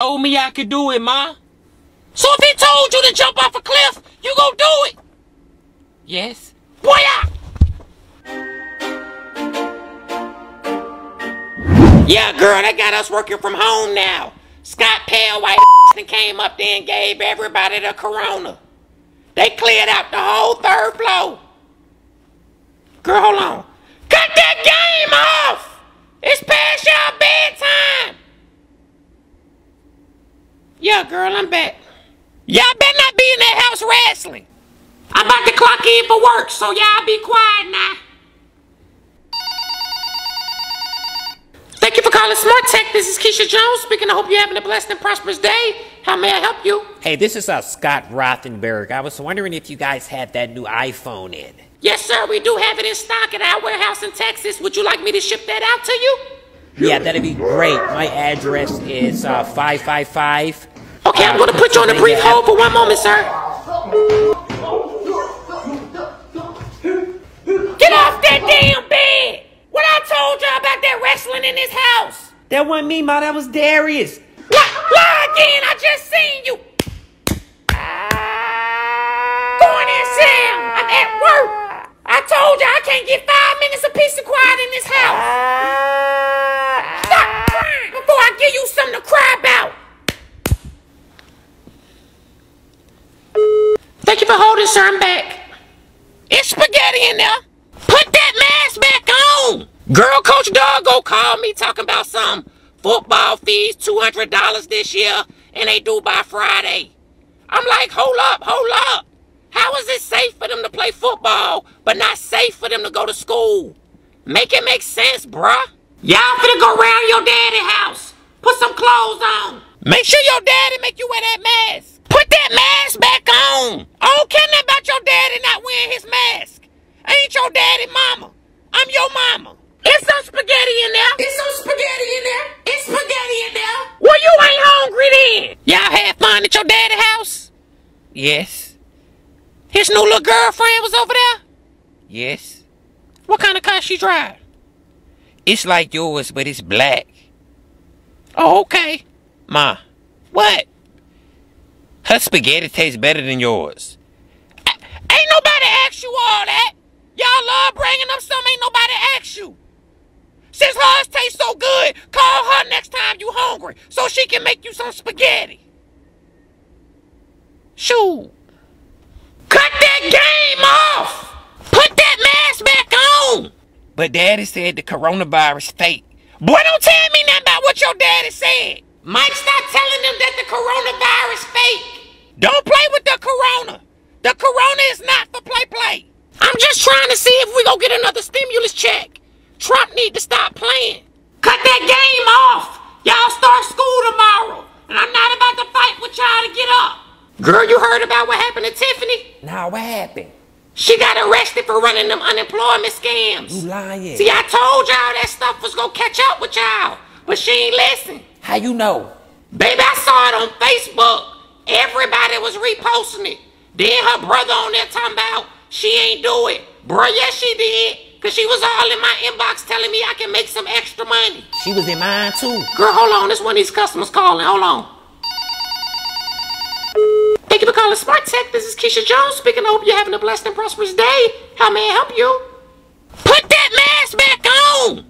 told me I could do it, ma. So if he told you to jump off a cliff, you go do it? Yes. Boy. Yeah, girl, they got us working from home now. Scott Pale White and came up there and gave everybody the corona. They cleared out the whole third floor. Girl, hold on. Cut that game off! It's past y'all bedtime! Yeah, girl, I'm back. Y'all better not be in that house wrestling. I'm about to clock in for work, so y'all be quiet now. Thank you for calling Smart Tech. This is Keisha Jones speaking. I hope you're having a blessed and prosperous day. How may I help you? Hey, this is uh, Scott Rothenberg. I was wondering if you guys had that new iPhone in. Yes, sir. We do have it in stock at our warehouse in Texas. Would you like me to ship that out to you? Yeah, that'd be great. My address is uh, 555. Okay, I'm going to put you on a brief hold for one moment, sir. Get off that damn bed! What I told y'all about that wrestling in this house? That wasn't me, Ma. That was Darius. Lie, lie again! I just seen you! Ah, go in there and sit down! I'm at work! I told you I can't get five minutes of peace and quiet in this house! Stop crying before I give you something to cry about! Thank you I'm back. It's spaghetti in there. Put that mask back on. Girl, Coach Doggo call me talking about some football fees, $200 this year, and they due by Friday. I'm like, hold up, hold up. How is it safe for them to play football, but not safe for them to go to school? Make it make sense, bruh. Y'all finna go around your daddy house. Put some clothes on. Make sure your daddy make you wear that mask. Put that mask back on. I don't care nothing about your daddy not wearing his mask. I ain't your daddy mama. I'm your mama. It's some spaghetti in there. It's some spaghetti in there. It's spaghetti in there. Well, you ain't hungry then. Y'all had fun at your daddy house? Yes. His new little girlfriend was over there? Yes. What kind of car she drive? It's like yours, but it's black. Oh, okay. Ma, what? Her spaghetti tastes better than yours. Ain't nobody asked you all that. Y'all love bringing up something ain't nobody asked you. Since hers tastes so good, call her next time you hungry so she can make you some spaghetti. Shoo. Cut that game off. Put that mask back on. But daddy said the coronavirus fake. Boy, don't tell me nothing about what your daddy said. Mike, stop telling them that the coronavirus fake. Don't play with the corona. The corona is not for play play. I'm just trying to see if we gonna get another stimulus check. Trump need to stop playing. Cut that game off. Y'all start school tomorrow. And I'm not about to fight with y'all to get up. Girl, you heard about what happened to Tiffany? Now, what happened? She got arrested for running them unemployment scams. You lying. See, I told y'all that stuff was gonna catch up with y'all, but she ain't listen. How you know? Baby, I saw it on Facebook. Everybody was reposting it. Then her brother on there talking about she ain't do it. Bruh, yes she did. Cause she was all in my inbox telling me I can make some extra money. She was in mine too. Girl, hold on. This one of these customers calling. Hold on. Thank you for calling Smart Tech. This is Keisha Jones speaking. I hope you're having a blessed and prosperous day. How may I help you? Put that mask back on!